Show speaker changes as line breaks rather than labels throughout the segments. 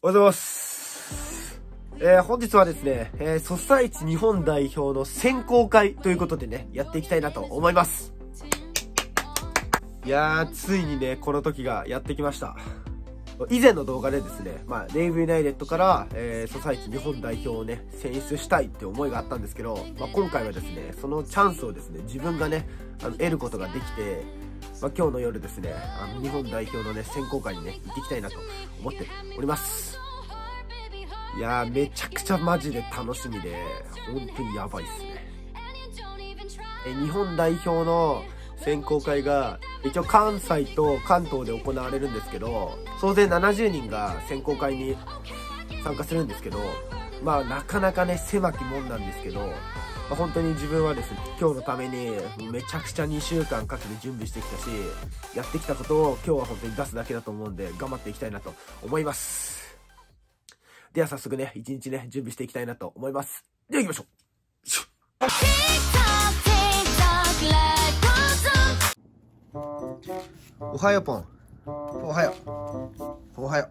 おはようございます。えー、本日はですね、えー、ソサイチ日本代表の選考会ということでね、やっていきたいなと思います。いやー、ついにね、この時がやってきました。以前の動画でですね、まあ、レイブユナイテッドから、えー、ソサイチ日本代表をね、選出したいって思いがあったんですけど、まあ、今回はですね、そのチャンスをですね、自分がね、あの、得ることができて、まあ、今日の夜ですね、あの、日本代表のね、選考会にね、行ってきたいなと思っております。いやー、めちゃくちゃマジで楽しみで、本当にやばいっすね。え、日本代表の選考会が、一応関西と関東で行われるんですけど、総勢70人が選考会に参加するんですけど、まあなかなかね、狭きもんなんですけど、まあ、本当に自分はですね、今日のためにめちゃくちゃ2週間かけて準備してきたし、やってきたことを今日は本当に出すだけだと思うんで、頑張っていきたいなと思います。では早速ね、一日ね、準備していきたいなと思います。では行きましょう。おはようぽん。おはよう。おはよ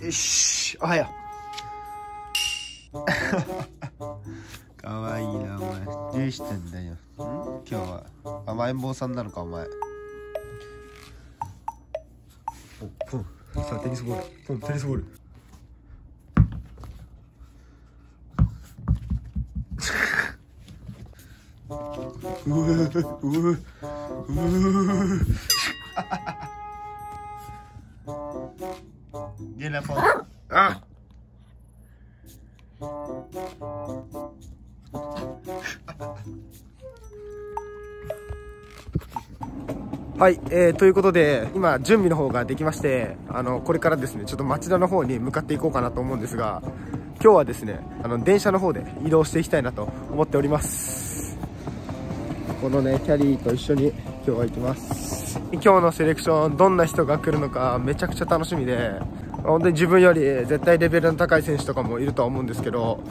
う。よし、おはよう。してんだよ。ん？今日は。甘えん坊さんなのか、お前。お、ポン。さあ、テニスボール。ポン、テニスボール。うぅ、うぅ、うぅ。ゲラポン。あはい、えー、ということで、今、準備の方ができまして、あの、これからですね、ちょっと町田の方に向かっていこうかなと思うんですが、今日はですね、あの、電車の方で移動していきたいなと思っております。このね、キャリーと一緒に今日は行きます。今日のセレクション、どんな人が来るのかめちゃくちゃ楽しみで、本当に自分より絶対レベルの高い選手とかもいるとは思うんですけど、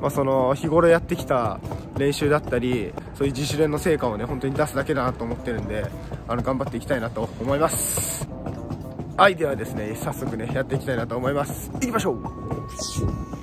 まあ、その日頃やってきた練習だったりそういう自主練の成果をね本当に出すだけだなと思ってるんであの頑張っていきたいなと思います。はいではですね早速ねやっていきたいなと思います。いきましょう。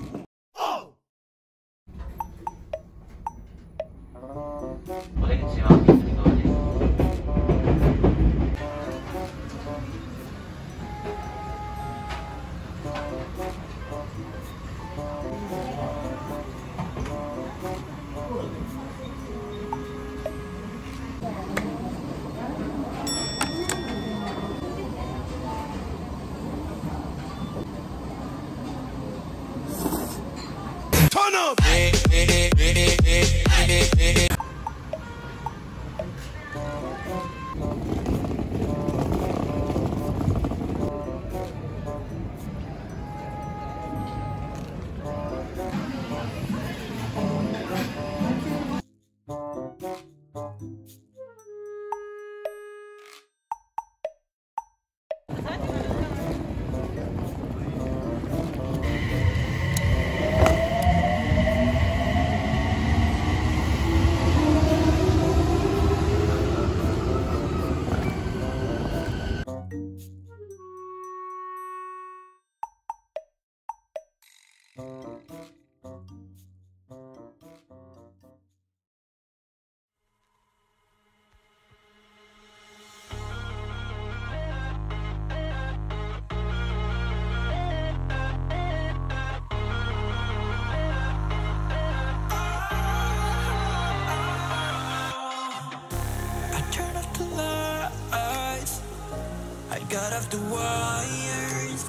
Got off the wires.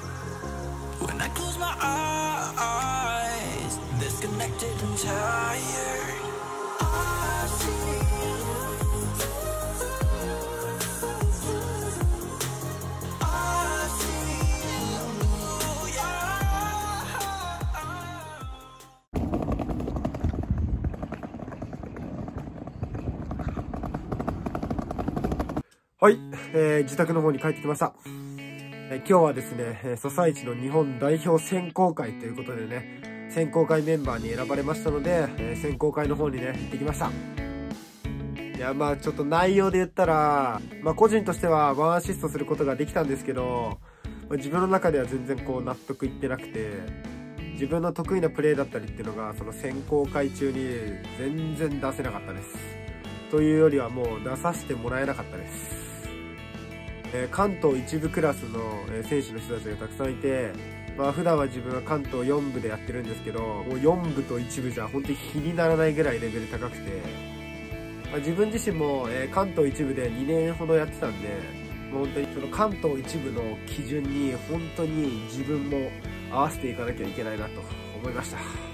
When I close my eyes, disconnected and tired.
はい、えー、自宅の方に帰ってきました。えー今日はですね、えソサイチの日本代表選考会ということでね、選考会メンバーに選ばれましたので、えー選考会の方にね、行ってきました。いや、まあちょっと内容で言ったら、まあ個人としてはワンアシストすることができたんですけど、まあ自分の中では全然こう納得いってなくて自分の得意なプレーだったりっていうのがその選考会中に全然出せなかったですというよりはもう出させてもらえなかったです、え関東一部クラスの選手の人たちがたくさんいてまあ普段は自分は関東4部でやってるんですけどもう4部と1部じゃ本当に比にならないぐらいレベル高くて、まあ自分自身も、え関東一部で2年ほどやってたんでもう本当にその関東一部の基準に本当に自分も合わせていかなきゃいけないなと思いました。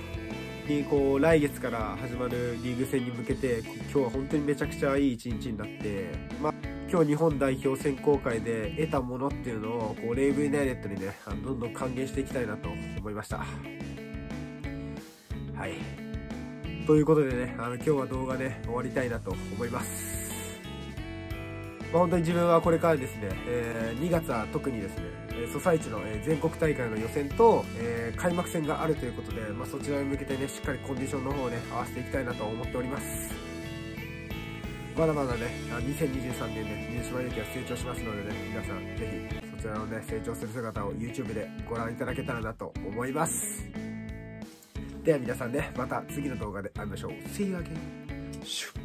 にこう来月から始まるリーグ戦に向けて今日は本当にめちゃくちゃいい一日になって、まあ、今日日本代表選考会で得たものっていうのをこうレイブユナイレットにねあのどんどん還元していきたいなと思いました。はい。ということでねあの今日は動画ね終わりたいなと思います。まあ、本当に自分はこれからですね、えー2月は特にですね、えーソサイチのえ全国大会の予選と、えー開幕戦があるということで、まあ、そちらに向けてね、しっかりコンディションの方をね、合わせていきたいなと思っております。まだまだね、2023年ね、水島勇気は成長しますのでね、皆さんぜひそちらのね、成長する姿を YouTube でご覧いただけたらなと思います。では皆さんね、また次の動画で会いましょう。See you again!